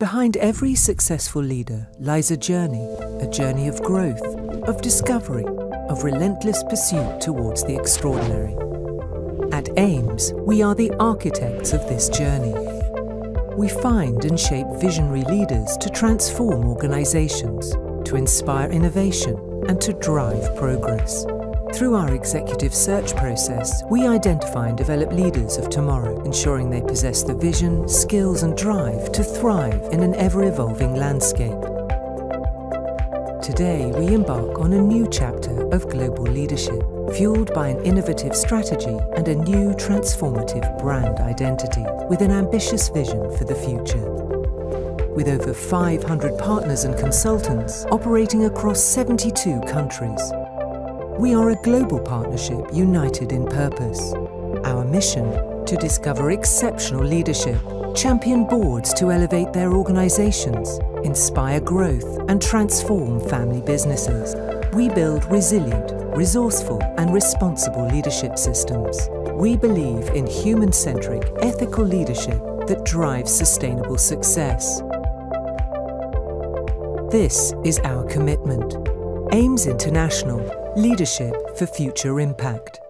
Behind every successful leader lies a journey, a journey of growth, of discovery, of relentless pursuit towards the extraordinary. At AIMS, we are the architects of this journey. We find and shape visionary leaders to transform organisations, to inspire innovation and to drive progress. Through our executive search process, we identify and develop leaders of tomorrow, ensuring they possess the vision, skills and drive to thrive in an ever-evolving landscape. Today, we embark on a new chapter of global leadership, fueled by an innovative strategy and a new transformative brand identity, with an ambitious vision for the future. With over 500 partners and consultants operating across 72 countries, we are a global partnership united in purpose. Our mission to discover exceptional leadership, champion boards to elevate their organisations, inspire growth and transform family businesses. We build resilient, resourceful and responsible leadership systems. We believe in human-centric, ethical leadership that drives sustainable success. This is our commitment. AIMS International Leadership for Future Impact.